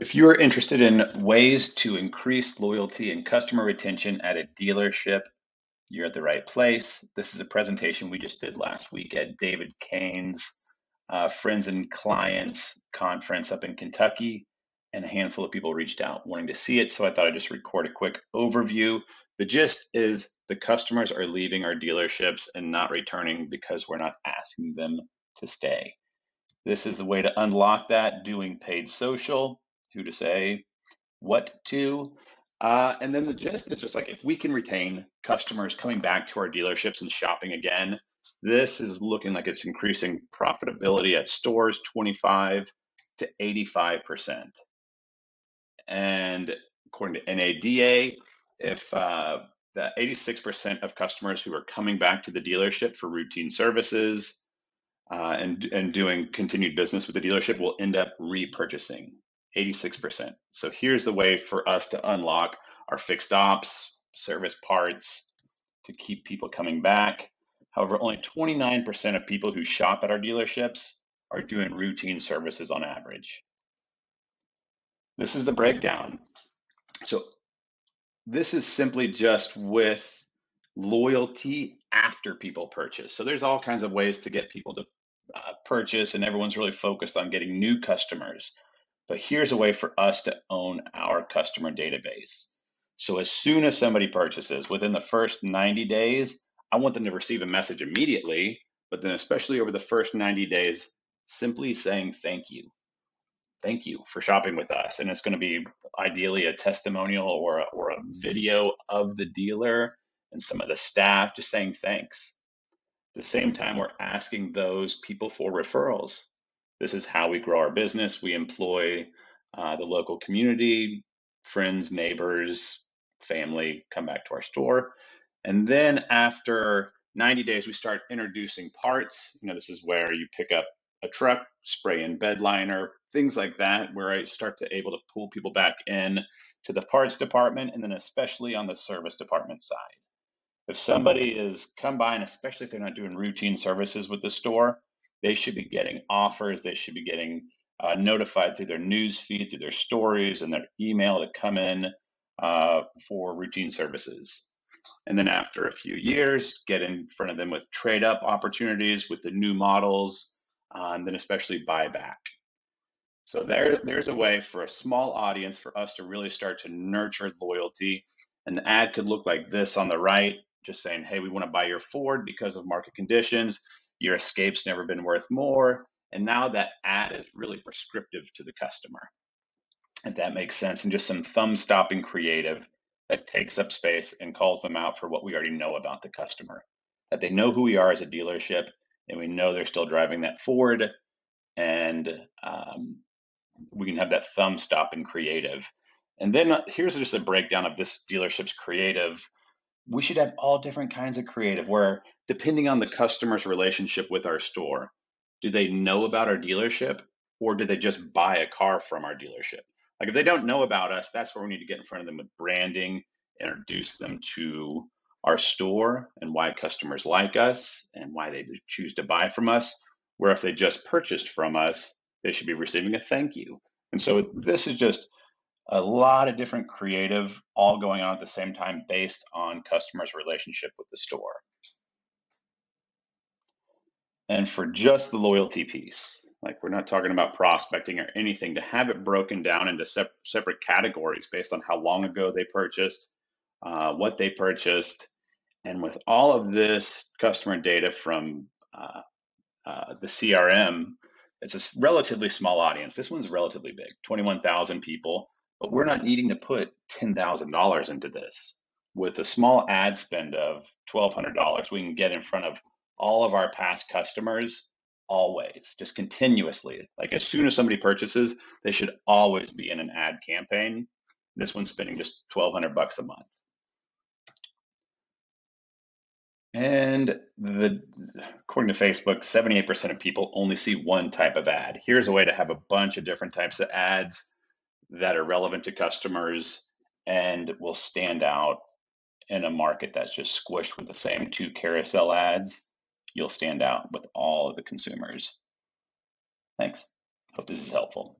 If you are interested in ways to increase loyalty and customer retention at a dealership, you're at the right place. This is a presentation we just did last week at David Kain's uh, Friends and Clients conference up in Kentucky, and a handful of people reached out wanting to see it. So I thought I'd just record a quick overview. The gist is the customers are leaving our dealerships and not returning because we're not asking them to stay. This is the way to unlock that doing paid social who to say, what to. Uh, and then the gist is just like if we can retain customers coming back to our dealerships and shopping again, this is looking like it's increasing profitability at stores 25 to 85%. And according to NADA, if uh, the 86% of customers who are coming back to the dealership for routine services uh, and, and doing continued business with the dealership will end up repurchasing. 86%. So here's the way for us to unlock our fixed ops, service parts to keep people coming back. However, only 29% of people who shop at our dealerships are doing routine services on average. This is the breakdown. So this is simply just with loyalty after people purchase. So there's all kinds of ways to get people to uh, purchase, and everyone's really focused on getting new customers. But here's a way for us to own our customer database. So as soon as somebody purchases, within the first 90 days, I want them to receive a message immediately, but then especially over the first 90 days, simply saying thank you. Thank you for shopping with us. And it's going to be ideally a testimonial or a, or a mm-hmm. video of the dealer and some of the staff just saying thanks. At the same time, we're asking those people for referrals. This is how we grow our business. We employ uh, the local community, friends, neighbors, family come back to our store. And then after 90 days, we start introducing parts. You know, this is where you pick up a truck, spray in bed liner, things like that, where I start to able to pull people back in to the parts department and then especially on the service department side. If somebody is come by and especially if they're not doing routine services with the store, they should be getting offers. They should be getting uh, notified through their news feed, through their stories, and their email to come in uh, for routine services. And then after a few years, get in front of them with trade up opportunities with the new models, uh, and then especially buyback. So there, there's a way for a small audience for us to really start to nurture loyalty. And the ad could look like this on the right, just saying, hey, we want to buy your Ford because of market conditions your Escape's never been worth more. And now that ad is really prescriptive to the customer. If that makes sense, and just some thumb stopping creative that takes up space and calls them out for what we already know about the customer. That they know who we are as a dealership and we know they're still driving that Ford. And um, we can have that thumb stopping creative. And then uh, here's just a breakdown of this dealership's creative we should have all different kinds of creative where depending on the customer's relationship with our store do they know about our dealership or do they just buy a car from our dealership? Like if they don't know about us that's where we need to get in front of them with branding introduce them to our store and why customers like us and why they choose to buy from us where if they just purchased from us they should be receiving a thank you. And so this is just a lot of different creative all going on at the same time based on customers' relationship with the store. And for just the loyalty piece, like we're not talking about prospecting or anything, to have it broken down into sep- separate categories based on how long ago they purchased, uh, what they purchased, and with all of this customer data from uh, uh, the CRM, it's a relatively small audience. This one's relatively big 21,000 people. But we're not needing to put $10,000 into this. With a small ad spend of $1,200, we can get in front of all of our past customers always, just continuously. Like as soon as somebody purchases, they should always be in an ad campaign. This one's spending just 1200 bucks a month. And the according to Facebook, 78% of people only see one type of ad. Here's a way to have a bunch of different types of ads that are relevant to customers and will stand out in a market that's just squished with the same two carousel ads. You'll stand out with all of the consumers. Thanks. Hope this is helpful.